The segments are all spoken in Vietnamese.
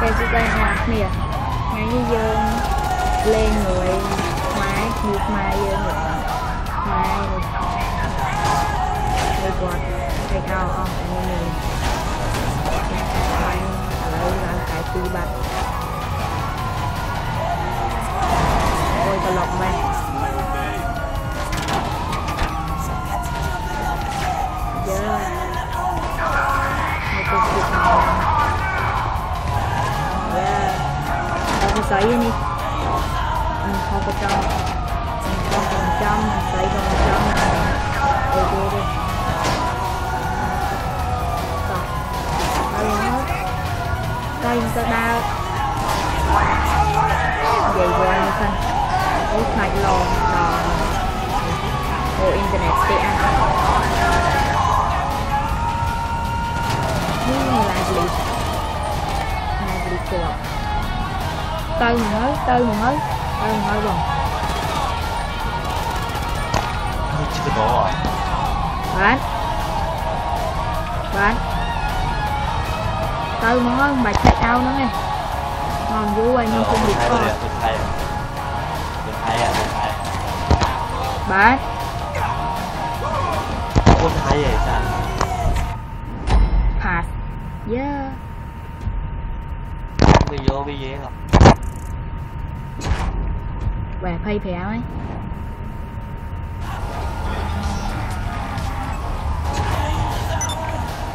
គេគឺតែអ្នកគ្នាថ្ងៃនេះយើងលេងមួយខ្មែរគឺខ្មែរយើងនេះខ្មែរនេះហើយគាត់តែកោអស់នេះនេះហើយឥឡូវឡើងកាយពីរបាត់អូយត្រឡប់មកយើមកទៅទីខាង Yeah. Tapi đi mình không có trong mình không phần trăm mình xây phần trăm ok đi rồi đây hết đây người ta đa vậy rồi như thân út mạch lồn đòn ô internet sẽ ăn nhưng mà lại gì là gì của tay mình ấy tay mình ấy tay mình ấy rồi. Như chưa có à? bán bán tay mình ấy bài chạy ao nó nghe ngon vui quay nhưng không được coi bán Tôi thấy rồi. Sao? pass. Yeah. Bây giờ không? Về pay phèo ấy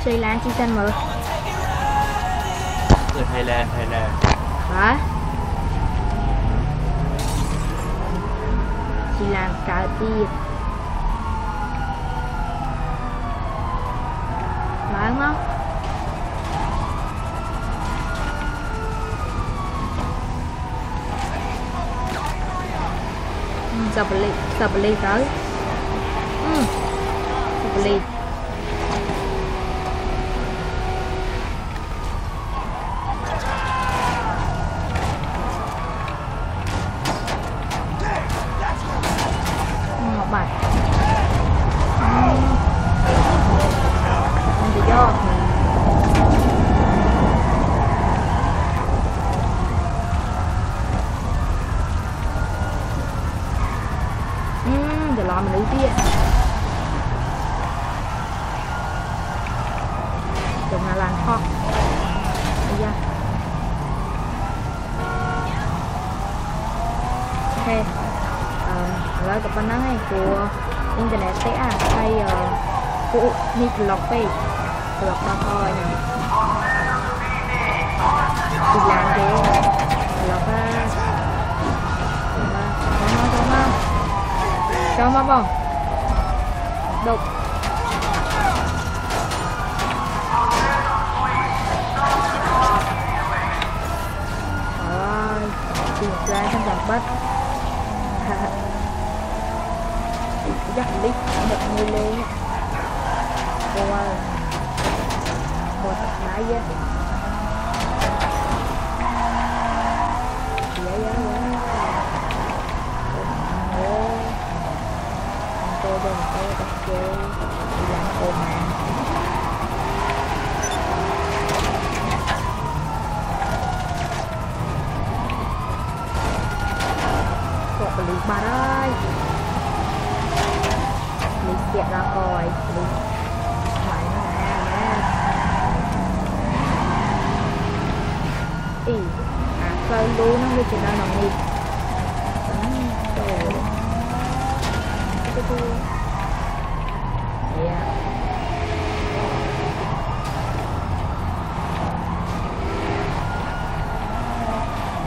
Sri Lan chi mờ Tôi Thái Lan, Thái Lan. hả Sri Lan cả tiền Phải không? Sập ly, sập ly tới? Ừ. Sập ly ngọc bạch. Ừ. Thì do phải giờ lo mình ưu tiên Đừng là làng kho. Bây giờ. Ok. Ờ, Rồi tập văn năng này của internet sẽ à hay ờ, uh, của như blog page blog bao thôi nè. Đi làm gì blog á cho mà cho mà cho mà Trời ra trong dòng bắt chắc đi một người lên. Qua một nãy giờ vậy vậy cô tập đi làm cô mà Cậu lý bà ơi lý kẹt ra coi lý phải nè nè ý à khơi luôn nó như chuyện nào nồng đi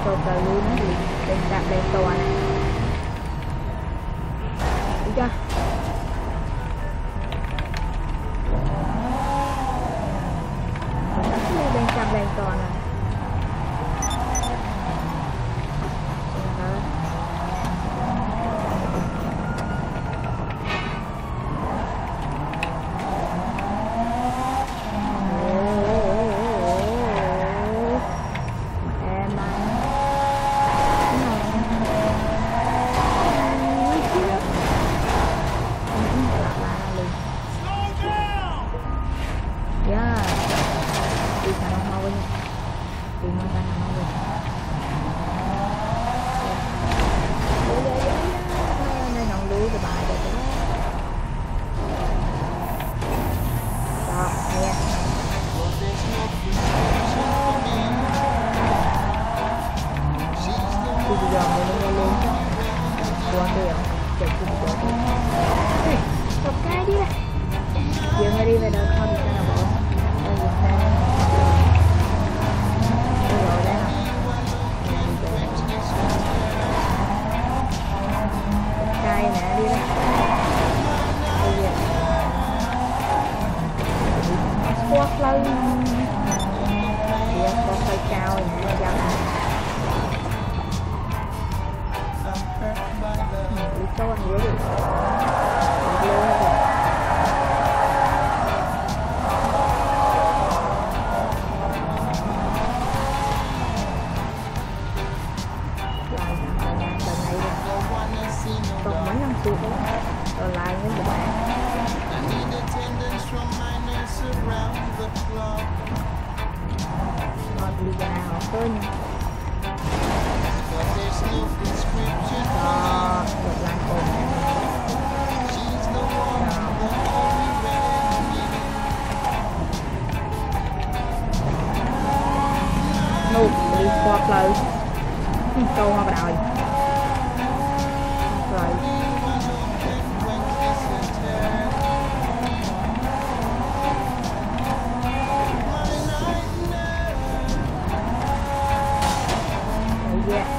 Rồi cờ luôn nó Halloween. Remember Halloween. Nên nòng lúa từ bài rồi đó. Đó, giờ mình lên cho. Qua kia ạ. Chạy chung chỗ. Một cái đi ạ. Giờ mà đi về đâu không? Quá lên Dạ, con cây cao nè dần đi sâu anh dưới được ផ្ទាល់ផ្លូវចូលមកបណ្ដោយផ្លូវ Yeah.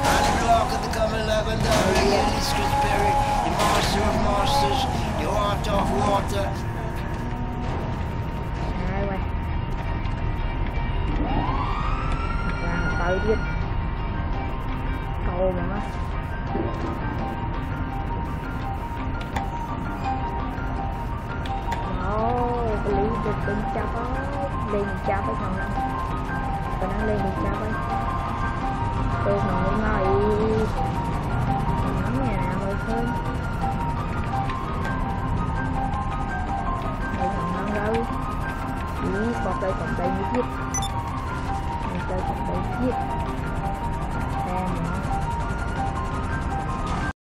Salisbury, the bên chắp có lên cho với thằng nó còn đang lên bên chắp tôi thằng muốn nói nhóm nhà nào rồi thôi. Đây thằng nó đâu chỉ còn đây còn đây như viết Còn đây còn đây viết